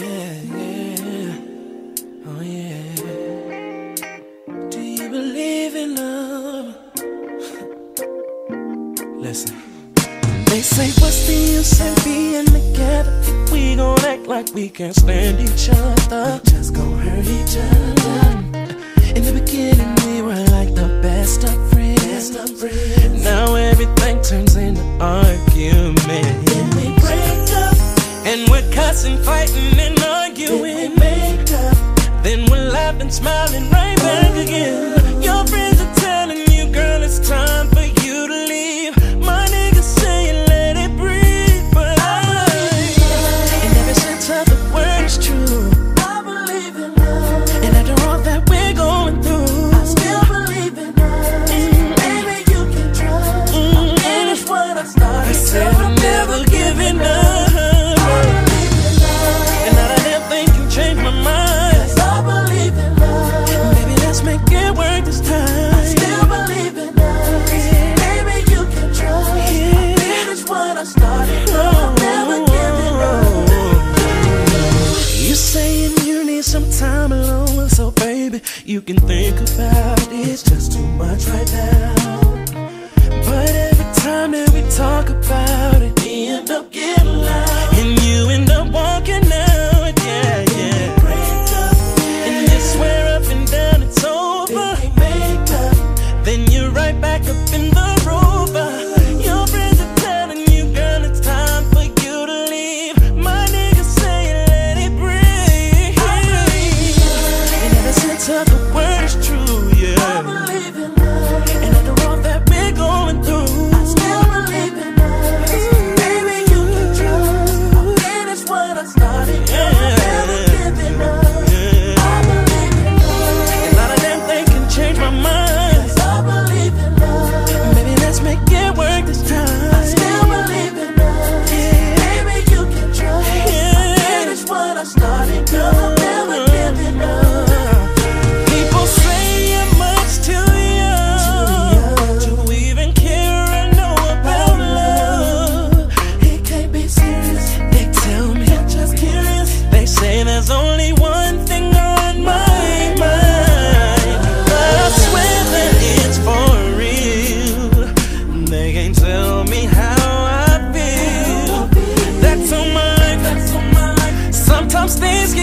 Oh, Do you believe in love? Listen. They say, what's the use in being together? We gon' act like we can't stand each other. Just gon' hurt each other. fussing, fighting, and arguing. Then we're laughing, smiling, right baby, you can think about it. It's just too much right now.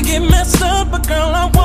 get messed up, but girl, I